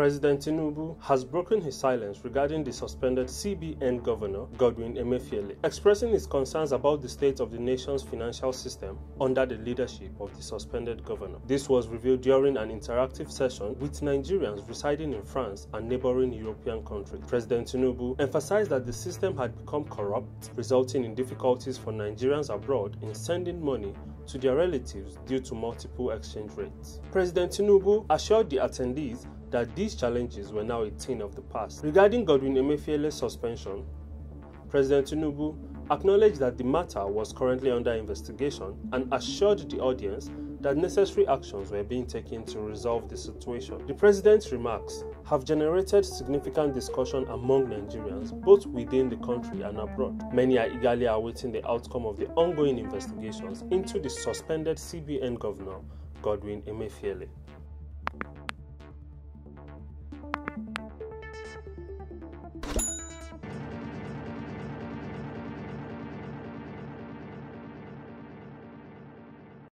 President Tinubu has broken his silence regarding the suspended CBN governor Godwin Emefiele, expressing his concerns about the state of the nation's financial system under the leadership of the suspended governor. This was revealed during an interactive session with Nigerians residing in France and neighboring European countries. President Tinubu emphasized that the system had become corrupt, resulting in difficulties for Nigerians abroad in sending money to their relatives due to multiple exchange rates. President Tinubu assured the attendees that these challenges were now a thing of the past. Regarding Godwin Emefiele's suspension, President Tinubu acknowledged that the matter was currently under investigation and assured the audience that necessary actions were being taken to resolve the situation. The president's remarks have generated significant discussion among Nigerians, both within the country and abroad. Many are eagerly awaiting the outcome of the ongoing investigations into the suspended CBN governor, Godwin Emefiele.